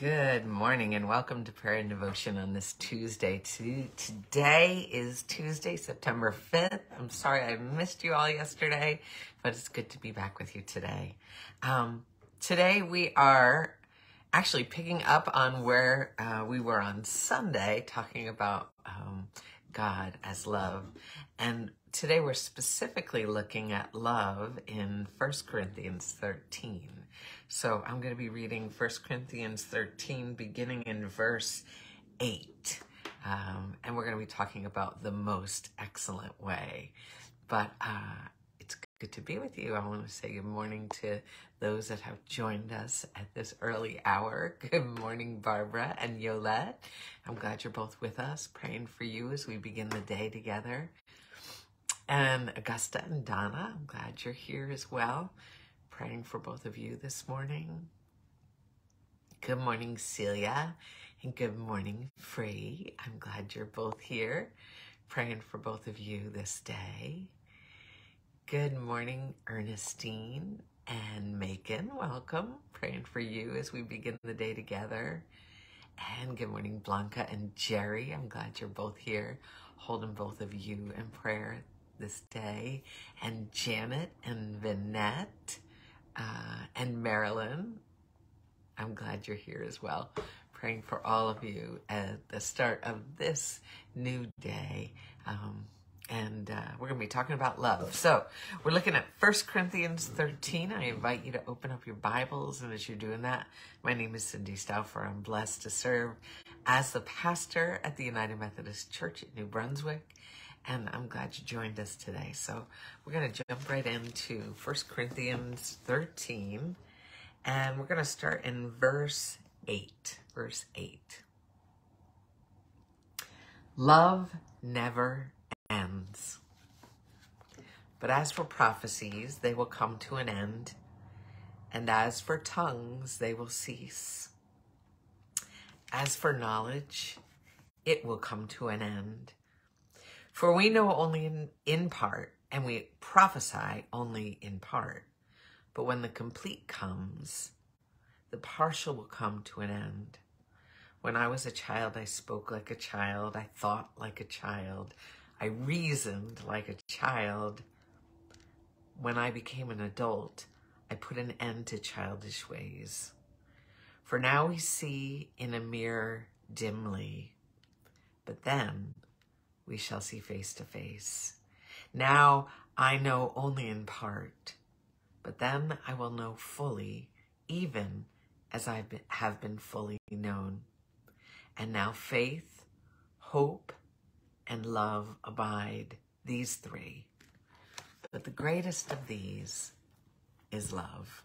Good morning and welcome to prayer and devotion on this Tuesday. Today is Tuesday, September 5th. I'm sorry I missed you all yesterday, but it's good to be back with you today. Um, today we are actually picking up on where uh, we were on Sunday, talking about um, God as love. And today we're specifically looking at love in 1 Corinthians 13. So I'm going to be reading 1 Corinthians 13, beginning in verse 8. Um, and we're going to be talking about the most excellent way. But uh, it's good to be with you. I want to say good morning to those that have joined us at this early hour. Good morning, Barbara and Yolette. I'm glad you're both with us, praying for you as we begin the day together. And Augusta and Donna, I'm glad you're here as well, praying for both of you this morning. Good morning, Celia, and good morning, Free. I'm glad you're both here, praying for both of you this day. Good morning, Ernestine and Macon. Welcome. Praying for you as we begin the day together. And good morning, Blanca and Jerry. I'm glad you're both here, holding both of you in prayer this day. And Janet and Vinette uh, and Marilyn. I'm glad you're here as well. Praying for all of you at the start of this new day. Um, and uh, we're going to be talking about love. So we're looking at 1 Corinthians 13. I invite you to open up your Bibles. And as you're doing that, my name is Cindy Stauffer. I'm blessed to serve as the pastor at the United Methodist Church at New Brunswick. And I'm glad you joined us today. So we're going to jump right into 1 Corinthians 13. And we're going to start in verse 8. Verse 8. Love never ends. But as for prophecies, they will come to an end, and as for tongues, they will cease. As for knowledge, it will come to an end. For we know only in, in part, and we prophesy only in part. But when the complete comes, the partial will come to an end. When I was a child, I spoke like a child, I thought like a child, I reasoned like a child. When I became an adult, I put an end to childish ways. For now we see in a mirror dimly, but then we shall see face to face. Now I know only in part, but then I will know fully, even as I have been fully known. And now faith, hope, and love abide, these three. But the greatest of these is love.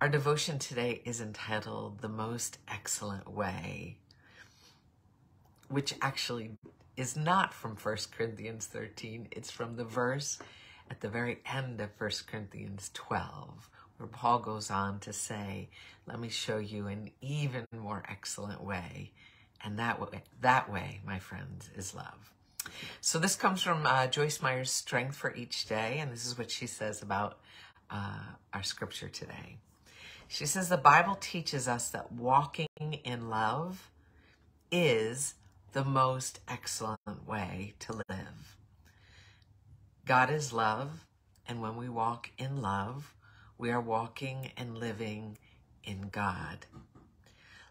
Our devotion today is entitled The Most Excellent Way, which actually is not from 1 Corinthians 13. It's from the verse at the very end of 1 Corinthians 12, where Paul goes on to say, Let me show you an even more excellent way. And that way, that way, my friends, is love. So this comes from uh, Joyce Meyer's Strength for Each Day, and this is what she says about uh, our scripture today. She says the Bible teaches us that walking in love is the most excellent way to live. God is love, and when we walk in love, we are walking and living in God.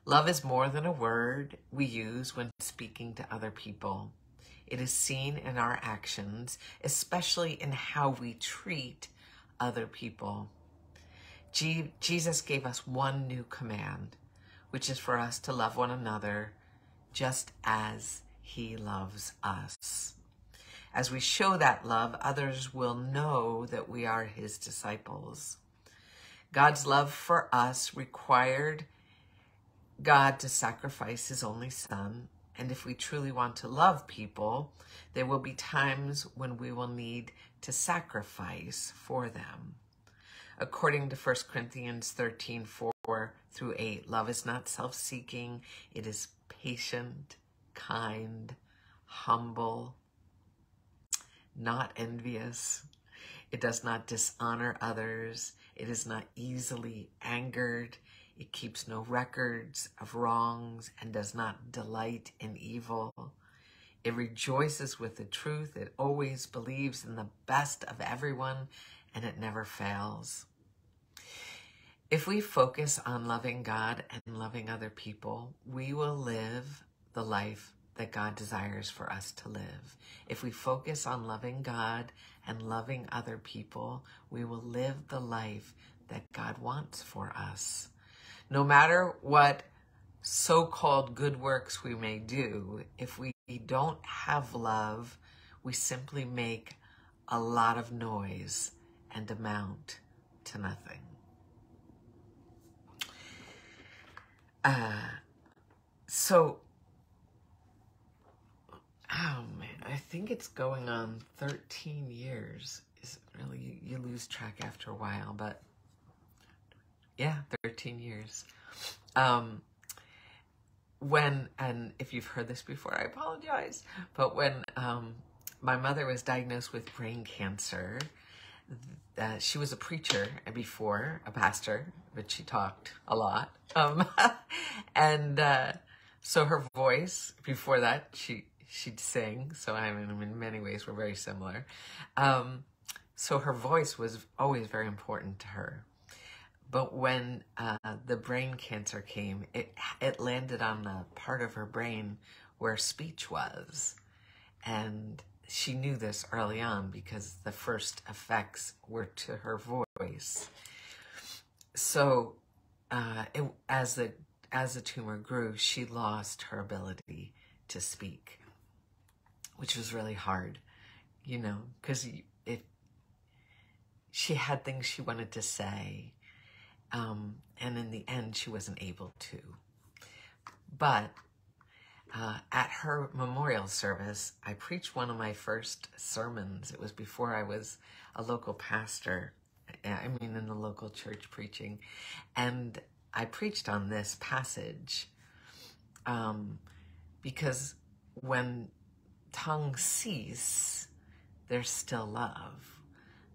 Love is more than a word we use when speaking to other people. It is seen in our actions, especially in how we treat other people. Je- Jesus gave us one new command, which is for us to love one another just as he loves us. As we show that love, others will know that we are his disciples. God's love for us required God to sacrifice his only son. And if we truly want to love people, there will be times when we will need to sacrifice for them. According to 1 Corinthians 13 4 through 8, love is not self seeking, it is patient, kind, humble, not envious. It does not dishonor others. It is not easily angered. It keeps no records of wrongs and does not delight in evil. It rejoices with the truth. It always believes in the best of everyone and it never fails. If we focus on loving God and loving other people, we will live the life that God desires for us to live. If we focus on loving God and loving other people, we will live the life that God wants for us. No matter what so called good works we may do, if we don't have love, we simply make a lot of noise and amount to nothing. Uh, so, oh man, I think it's going on 13 years. Is really, you, you lose track after a while, but yeah, 13 years. Um, when, and if you've heard this before, I apologize, but when um, my mother was diagnosed with brain cancer, uh, she was a preacher before, a pastor, but she talked a lot. Um, and uh, so her voice, before that, she she'd sing. So I mean, in many ways, we're very similar. Um, so her voice was always very important to her. But when uh, the brain cancer came, it it landed on the part of her brain where speech was, and she knew this early on because the first effects were to her voice. So, uh, it, as the as the tumor grew, she lost her ability to speak, which was really hard, you know, because it she had things she wanted to say, um, and in the end, she wasn't able to. But uh, at her memorial service, I preached one of my first sermons. It was before I was a local pastor, I mean, in the local church preaching. And I preached on this passage. Um, because when tongues cease, there's still love.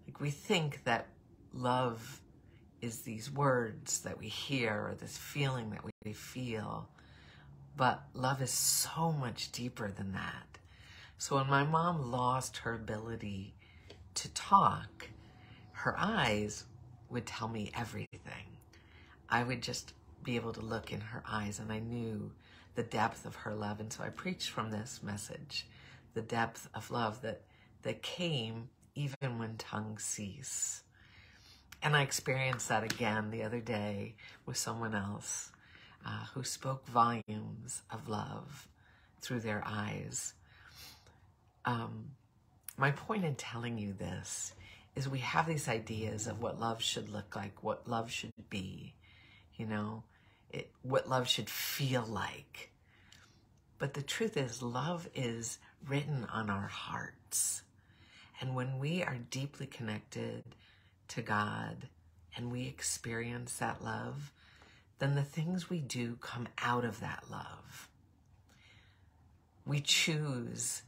Like we think that love is these words that we hear or this feeling that we feel, but love is so much deeper than that. So when my mom lost her ability to talk, her eyes would tell me everything. I would just be able to look in her eyes and I knew the depth of her love. And so I preached from this message, the depth of love that, that came even when tongues cease. And I experienced that again the other day with someone else uh, who spoke volumes of love through their eyes. Um, my point in telling you this is we have these ideas of what love should look like, what love should be, you know, it, what love should feel like. But the truth is, love is written on our hearts. And when we are deeply connected to God and we experience that love, then the things we do come out of that love. We choose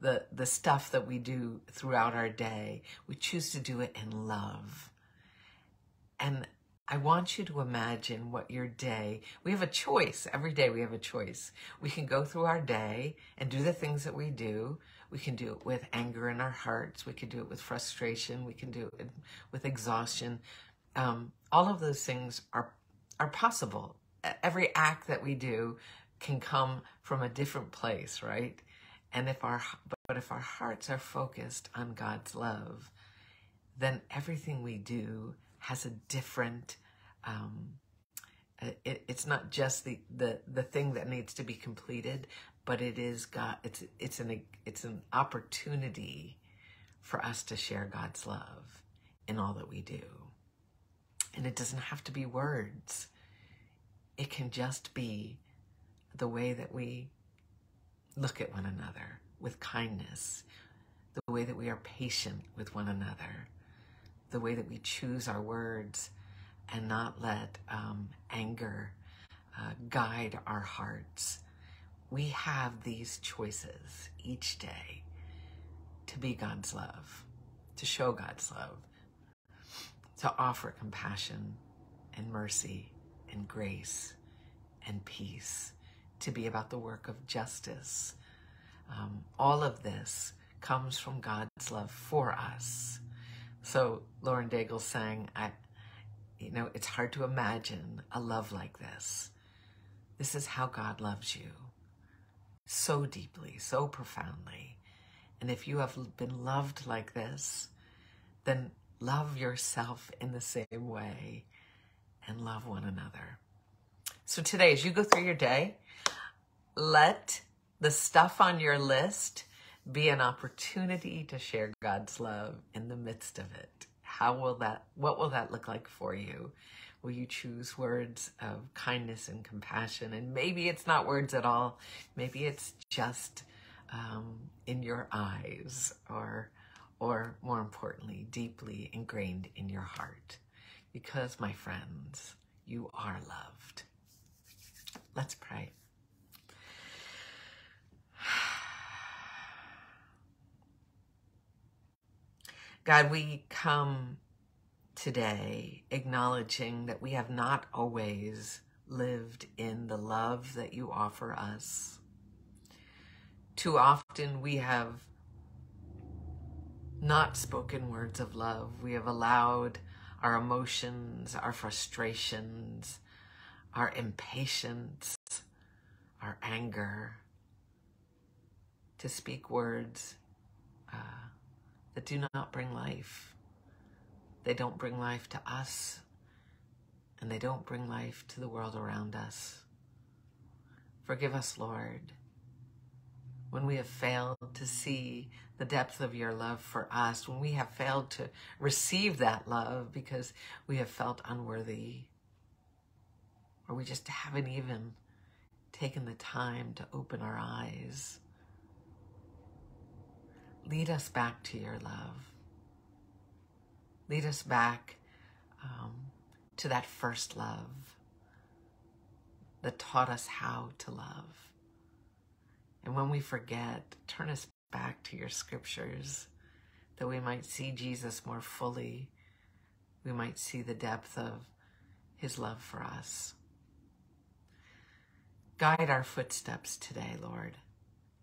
the the stuff that we do throughout our day. We choose to do it in love. And I want you to imagine what your day, we have a choice. Every day we have a choice. We can go through our day and do the things that we do. We can do it with anger in our hearts. We can do it with frustration. We can do it with exhaustion. Um, all of those things are, are possible. Every act that we do can come from a different place, right? And if our, but if our hearts are focused on God's love, then everything we do has a different um, uh, it, it's not just the, the the thing that needs to be completed but it is god it's it's an it's an opportunity for us to share god's love in all that we do. And it doesn't have to be words. It can just be the way that we look at one another with kindness the way that we are patient with one another the way that we choose our words and not let um, anger uh, guide our hearts. We have these choices each day to be God's love, to show God's love, to offer compassion and mercy and grace and peace, to be about the work of justice. Um, all of this comes from God's love for us. So Lauren Daigle sang, I, you know, it's hard to imagine a love like this. This is how God loves you so deeply, so profoundly. And if you have been loved like this, then love yourself in the same way and love one another. So today, as you go through your day, let the stuff on your list be an opportunity to share God's love in the midst of it. How will that, what will that look like for you? Will you choose words of kindness and compassion? And maybe it's not words at all. Maybe it's just um, in your eyes or, or more importantly, deeply ingrained in your heart. Because, my friends, you are loved. Let's pray. God, we come today acknowledging that we have not always lived in the love that you offer us. Too often we have not spoken words of love. We have allowed our emotions, our frustrations, our impatience, our anger to speak words uh, that do not bring life. They don't bring life to us, and they don't bring life to the world around us. Forgive us, Lord, when we have failed to see the depth of your love for us, when we have failed to receive that love because we have felt unworthy, or we just haven't even taken the time to open our eyes. Lead us back to your love. Lead us back um, to that first love that taught us how to love. And when we forget, turn us back to your scriptures that we might see Jesus more fully. We might see the depth of his love for us. Guide our footsteps today, Lord.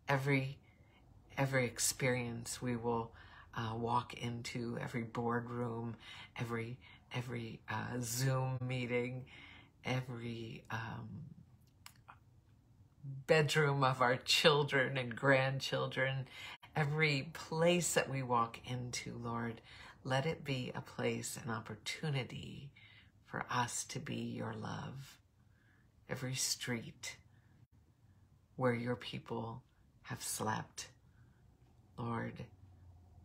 Every every experience we will uh, walk into, every boardroom, every every uh, Zoom meeting, every um, bedroom of our children and grandchildren, every place that we walk into, Lord, let it be a place, an opportunity for us to be your love. Every street where your people have slept, Lord,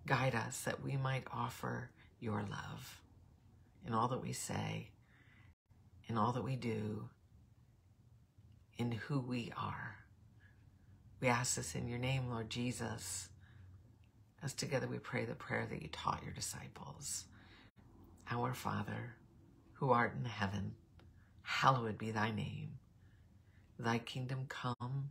guide us that we might offer your love in all that we say, in all that we do, in who we are. We ask this in your name, Lord Jesus, as together we pray the prayer that you taught your disciples. Our Father, who art in heaven, hallowed be thy name. Thy kingdom come,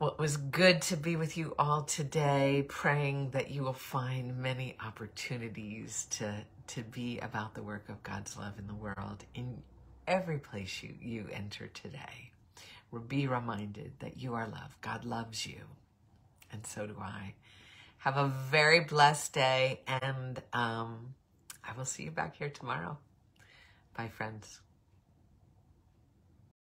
Well, it was good to be with you all today, praying that you will find many opportunities to, to be about the work of God's love in the world in every place you, you enter today. Be reminded that you are loved. God loves you, and so do I. Have a very blessed day, and um, I will see you back here tomorrow. Bye, friends.